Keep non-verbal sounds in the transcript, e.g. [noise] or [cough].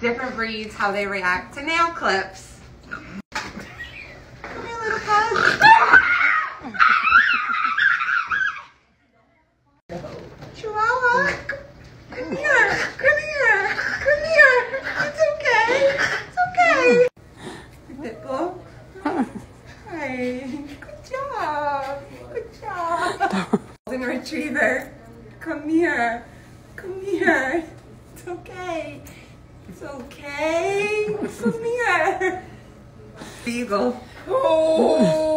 different breeds, how they react to nail clips. Come here, little pug. Chihuahua, come here, come here, come here. It's okay, it's okay. Pitbull. Hi, good job, good job. Golden Retriever, come here, come here. It's okay. Come [laughs] here. Beagle. Oh.